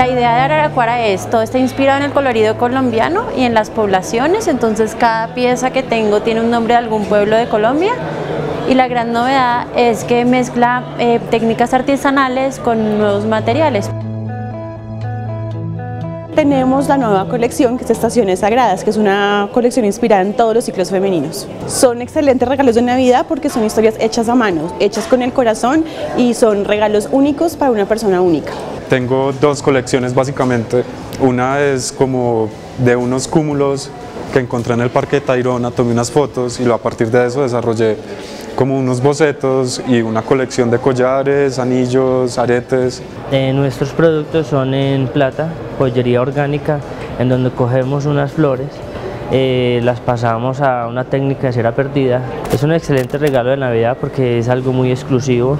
Araraquara es, todo está inspirado en el colorido colombiano y en las poblaciones, entonces cada pieza que tengo tiene un nombre de algún pueblo de Colombia y la gran novedad es que mezcla eh, técnicas artesanales con nuevos materiales. Tenemos la nueva colección que es Estaciones Sagradas, que es una colección inspirada en todos los ciclos femeninos. Son excelentes regalos de Navidad porque son historias hechas a mano, hechas con el corazón y son regalos únicos para una persona única. Tengo dos colecciones básicamente. Una es como de unos cúmulos que encontré en el parque de Tayrona, tomé unas fotos y a partir de eso desarrollé como unos bocetos y una colección de collares, anillos, aretes. Nuestros productos son en plata, joyería orgánica, en donde cogemos unas flores, eh, las pasamos a una técnica de cera perdida. Es un excelente regalo de Navidad porque es algo muy exclusivo.